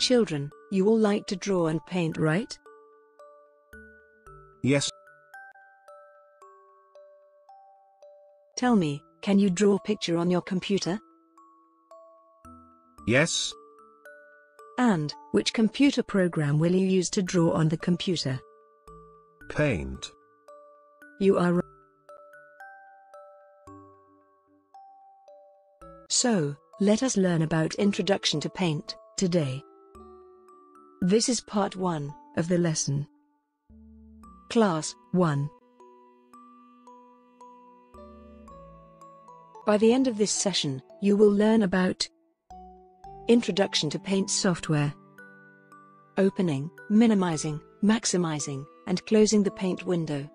Children, you all like to draw and paint, right? Yes, Tell me, can you draw a picture on your computer? yes, And, which computer program will you use to draw on the computer? paint. You are right. So, let us learn about Introduction to Paint today. This is part 1 of the lesson. Class 1 By the end of this session, you will learn about Introduction to Paint software, opening, minimizing, maximizing, and closing the paint window,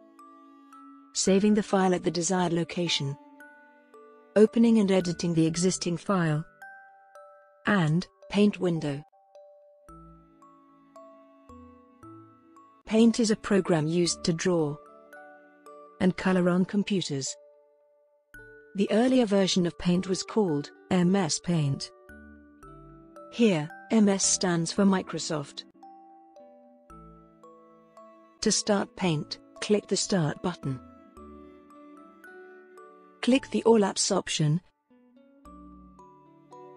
saving the file at the desired location, opening and editing the existing file, and Paint window. Paint is a program used to draw and color on computers. The earlier version of Paint was called MS Paint. Here, MS stands for Microsoft. To start Paint, click the Start button. Click the All Apps option.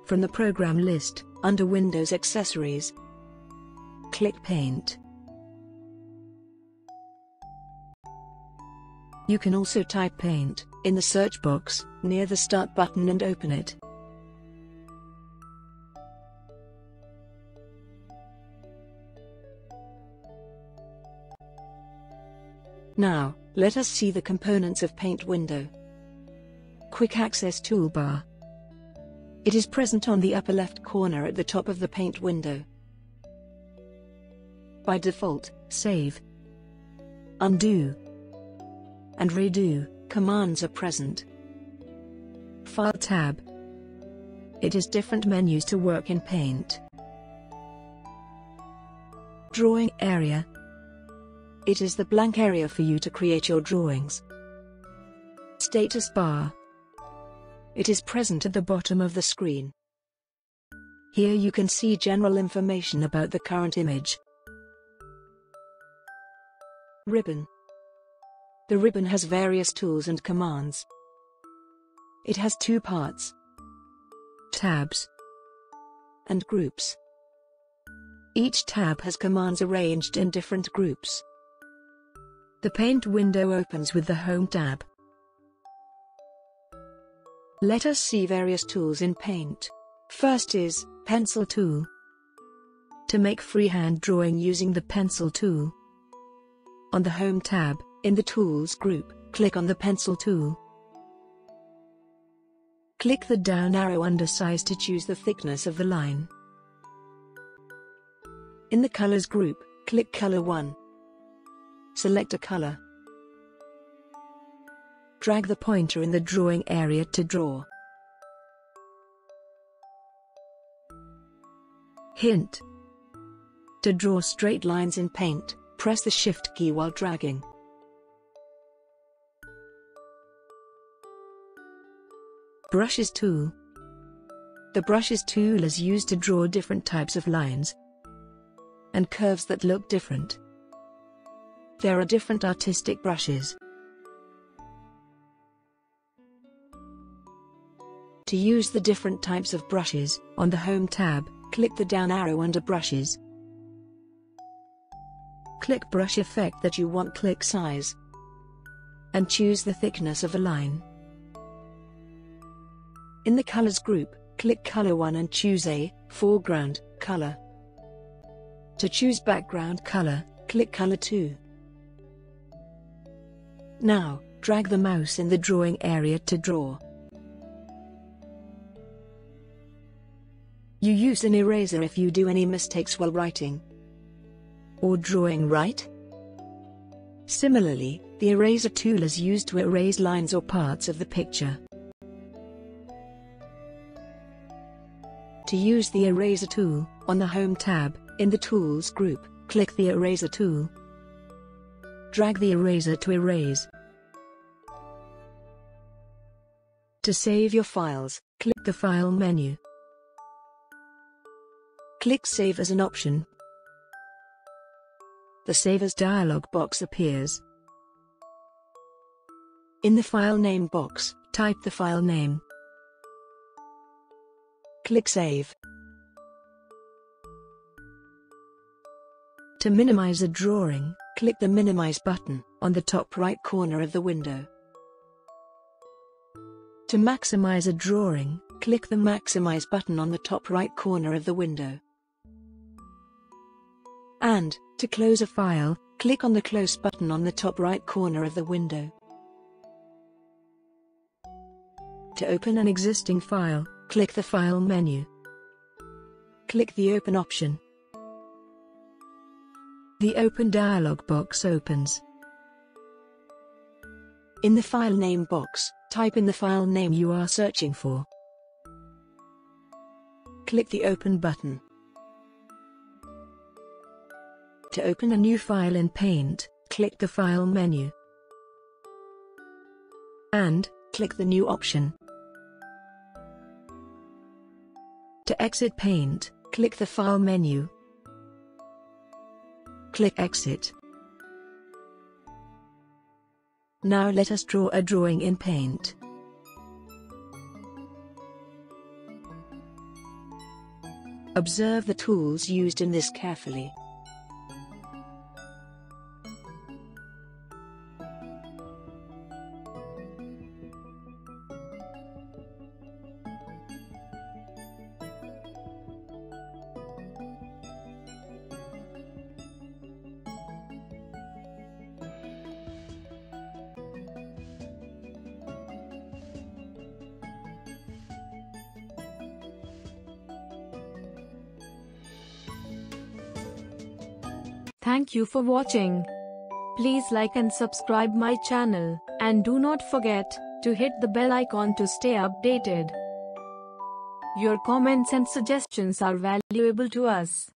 From the program list, under Windows Accessories, click Paint. You can also type Paint in the search box near the Start button and open it. Now, let us see the components of Paint window. Quick Access Toolbar. It is present on the upper left corner at the top of the Paint window. By default, Save, Undo, and Redo commands are present. File tab. It is different menus to work in Paint. Drawing area. It is the blank area for you to create your drawings. Status bar. It is present at the bottom of the screen. Here you can see general information about the current image. Ribbon. The ribbon has various tools and commands. It has two parts tabs and groups. Each tab has commands arranged in different groups. The Paint window opens with the Home tab. Let us see various tools in Paint. First is Pencil tool. To make freehand drawing using the Pencil tool. On the Home tab, in the Tools group, click on the Pencil tool. Click the down arrow under size to choose the thickness of the line. In the Colors group, click Color 1. Select a color. Drag the pointer in the drawing area to draw. Hint. To draw straight lines in Paint, press the Shift key while dragging. Brushes tool. The Brushes tool is used to draw different types of lines and curves that look different. There are different artistic brushes. To use the different types of brushes, on the Home tab, click the down arrow under Brushes. Click brush effect that you want click size. And choose the thickness of a line. In the Colors group, click Color 1 and choose a foreground color. To choose background color, click Color 2. Now, drag the mouse in the drawing area to draw. You use an eraser if you do any mistakes while writing or drawing right? Similarly, the eraser tool is used to erase lines or parts of the picture. To use the eraser tool, on the Home tab, in the Tools group, click the eraser tool. Drag the eraser to erase. To save your files, click the File menu. Click Save as an option. The Save as dialog box appears. In the file name box, type the file name. Click Save. To minimize a drawing, click the Minimize button on the top right corner of the window. To maximize a drawing, click the Maximize button on the top right corner of the window. And, to close a file, click on the Close button on the top right corner of the window. To open an existing file, click the File menu. Click the Open option. The Open dialog box opens. In the file name box, type in the file name you are searching for. Click the Open button. To open a new file in Paint, click the File menu. And, click the New option. To exit Paint, click the File menu. Click Exit. Now let us draw a drawing in Paint. Observe the tools used in this carefully. Thank you for watching. Please like and subscribe my channel and do not forget to hit the bell icon to stay updated. Your comments and suggestions are valuable to us.